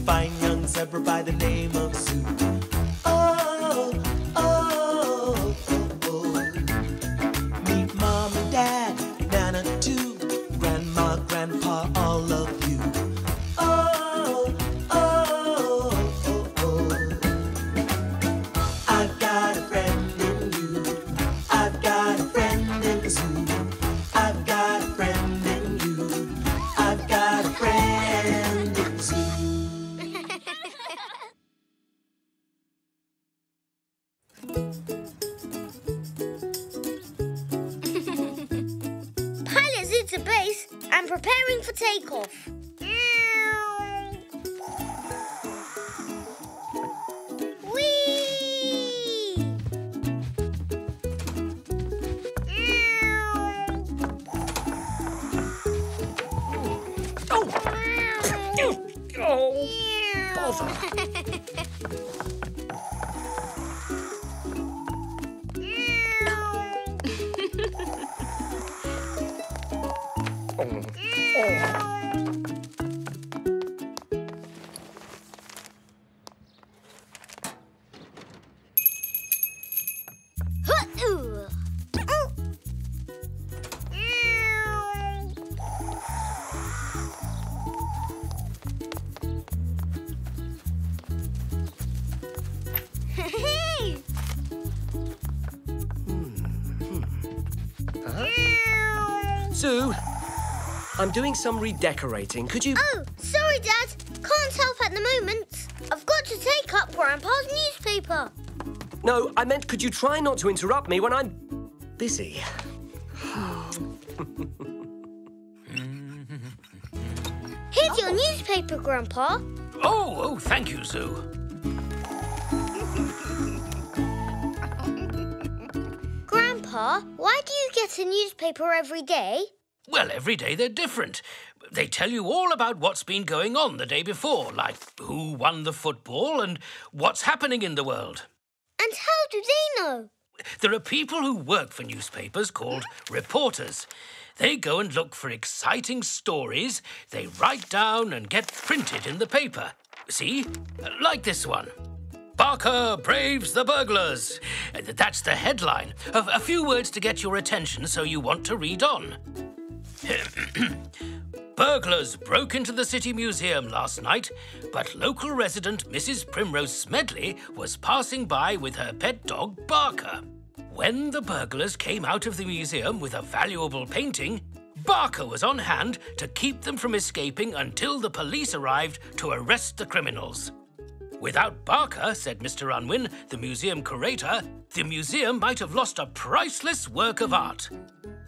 fine young zebra by the name of Zou. Preparing for takeoff. Whee! Hut-oo! Oh. I'm doing some redecorating. Could you... Oh, sorry, Dad. Can't help at the moment. I've got to take up Grandpa's newspaper. No, I meant could you try not to interrupt me when I'm busy? Here's your newspaper, Grandpa. Oh, oh, thank you, Zou. Grandpa, why do you get a newspaper every day? Well, every day they're different. They tell you all about what's been going on the day before, like who won the football and what's happening in the world. And how do they know? There are people who work for newspapers called reporters. They go and look for exciting stories they write down and get printed in the paper. See? Like this one. Barker braves the burglars. That's the headline. A few words to get your attention so you want to read on. Burglars broke into the City Museum last night, but local resident Mrs. Primrose Smedley was passing by with her pet dog Barker. When the burglars came out of the museum with a valuable painting, Barker was on hand to keep them from escaping until the police arrived to arrest the criminals. Without Barker, said Mr. Unwin, the museum curator, the museum might have lost a priceless work of art.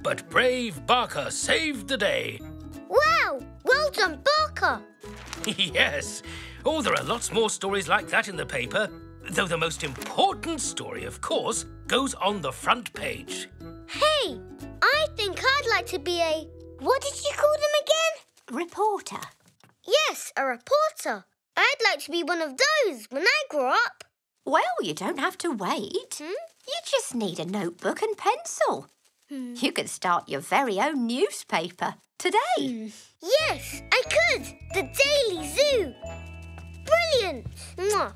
But brave Barker saved the day. Wow! Well done, Barker. yes. Oh, there are lots more stories like that in the paper. Though the most important story, of course, goes on the front page. Hey, I think I'd like to be a. What did you call them again? Reporter. Yes, a reporter. I'd like to be one of those when I grow up. Well, you don't have to wait. Hmm? You just need a notebook and pencil. You could start your very own newspaper today. Yes, I could. The Daily Zou. Brilliant. Mwah.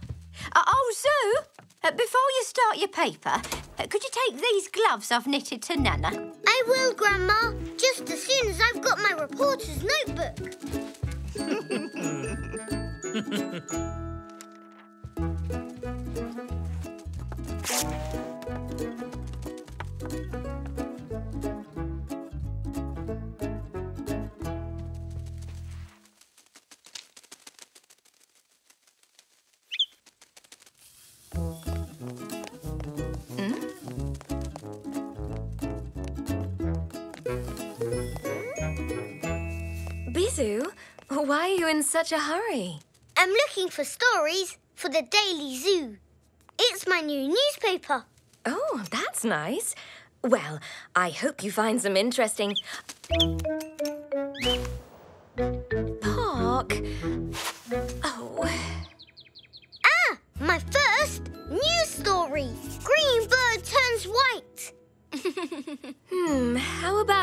Uh, oh, Zou, uh, before you start your paper, uh, could you take these gloves I've knitted to Nana? I will, Grandma. Just as soon as I've got my reporter's notebook. Bizu, why are you in such a hurry? I'm looking for stories for the Daily Zou. It's my new newspaper. Oh, that's nice. Well, I hope you find some interesting. Park. Oh, Ah, my first news story. Green bird turns white. hmm. How about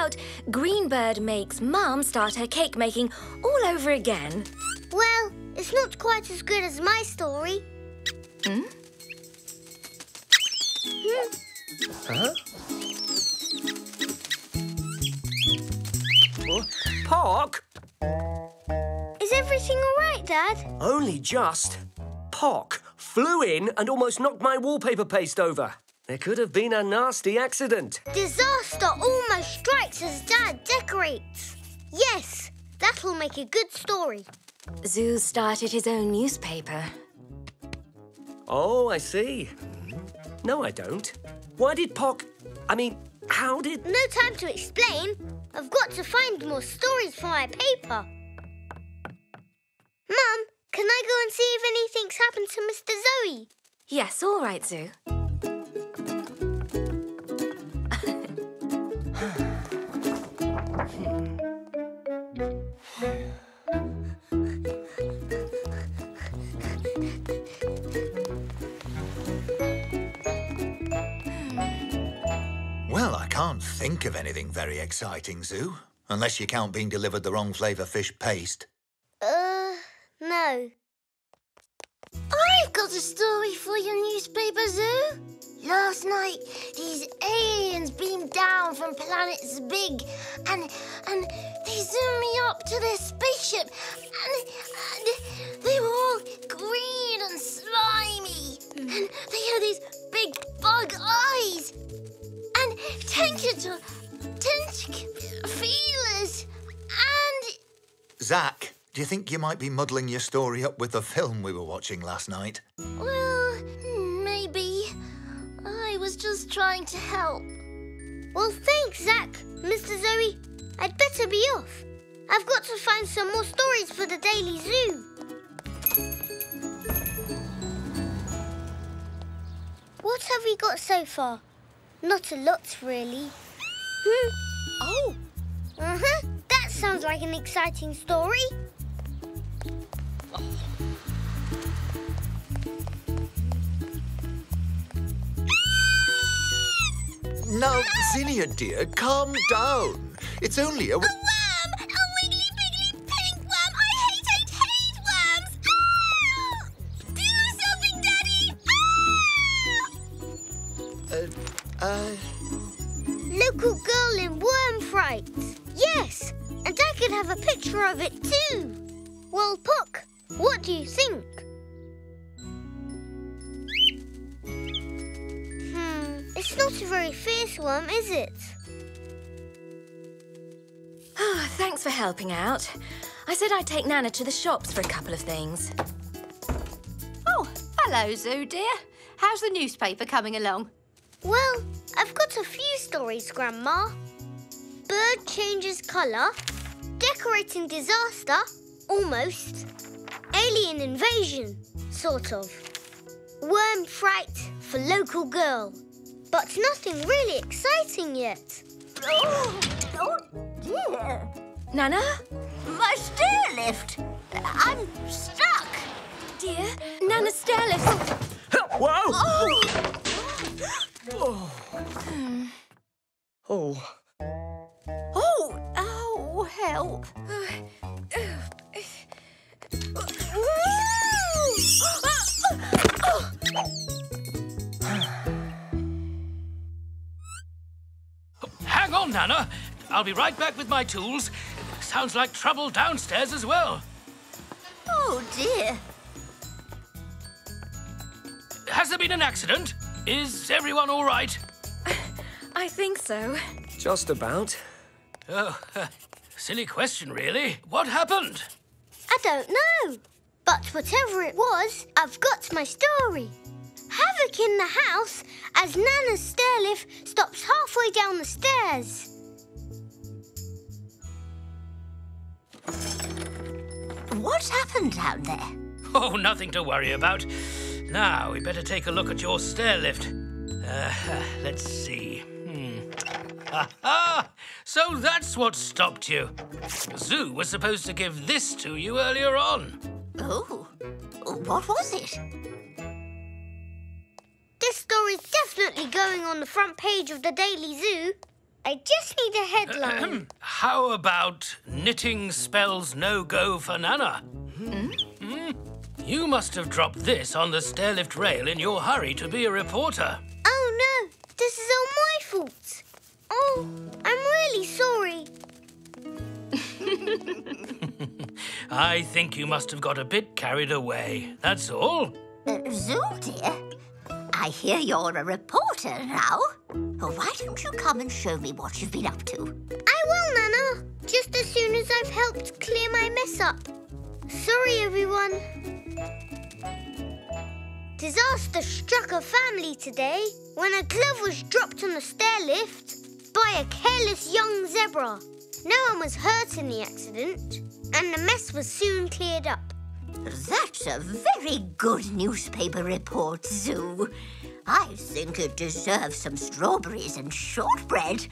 Greenbird makes Mum start her cake making all over again? Well, It's not quite as good as my story. Hmm? Huh? Oh, Pock? Is everything all right, Dad? Only just. Pock flew in and almost knocked my wallpaper paste over. There could have been a nasty accident. Disaster almost strikes as Dad decorates. Yes, that'll make a good story. Zou started his own newspaper. Oh, I see. No, I don't. Why did Pock... I mean, how did... No time to explain. I've got to find more stories for my paper. Mum, can I go and see if anything's happened to Mr. Zoe? Yes, all right, Zou. Think of anything very exciting, Zou. Unless you count being delivered the wrong flavour fish paste. Uh, no. I've got a story for your newspaper, Zou. Last night, these aliens beamed down from planets big, and and they zoomed me up to their spaceship, and, tentacle, tentacle feelers, and Zach, do you think you might be muddling your story up with the film we were watching last night? well, maybe. I was just trying to help. Well, thanks, Zach. Mr. Zoe, I'd better be off. I've got to find some more stories for the Daily Zou. What have we got so far? Not a lot, really. Hmm. Oh. Uh-huh. That sounds like an exciting story. Now, Zinnia, dear, calm down. It's only a... Uh, Local girl in worm fright. Yes, and I could have a picture of it too. Well, Puck, what do you think? Hmm, it's not a very fierce worm, is it? Oh, thanks for helping out. I said I'd take Nana to the shops for a couple of things. Oh, hello, Zou, dear. How's the newspaper coming along? Well, stories, Grandma. Bird changes colour, decorating disaster, almost. Alien invasion, sort of. Worm fright for local girl. But nothing really exciting yet. Oh, oh dear. Nana? My stair lift. I'm stuck. Dear, Nana's stair lift. Whoa! Oh, Oh. Hmm. Oh, oh, Oh, help. Hang on, Nana. I'll be right back with my tools. Sounds like trouble downstairs as well. oh dear. Has there been an accident? Is everyone all right? I think so. Just about. Oh, silly question, really. What happened? I don't know. But whatever it was, I've got my story. Havoc in the house as Nana's stair lift stops halfway down the stairs. What happened down there? Oh, nothing to worry about. Now, we better take a look at your stair lift. Uh, let's see. So that's what stopped you. Zou was supposed to give this to you earlier on. Oh, what was it? This story's definitely going on the front page of the Daily Zou. I just need a headline. How about knitting spells no go for Nana? Hmm? You must have dropped this on the stairlift rail in your hurry to be a reporter. Oh no, this is all my fault. Oh, I'm really sorry. I think you must have got a bit carried away. That's all. Uh, Zou, dear, I hear you're a reporter now. Oh, why don't you come and show me what you've been up to? I will, Nana. Just as soon as I've helped clear my mess up. Sorry, everyone. Disaster struck a family today when a glove was dropped on the stairlift by a careless young zebra. No one was hurt in the accident, and the mess was soon cleared up. That's a very good newspaper report, Zou. I think it deserves some strawberries and shortbread.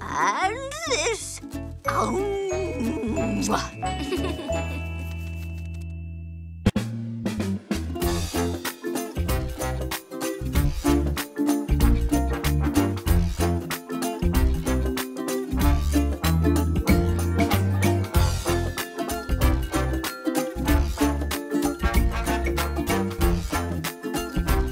And this. Oh.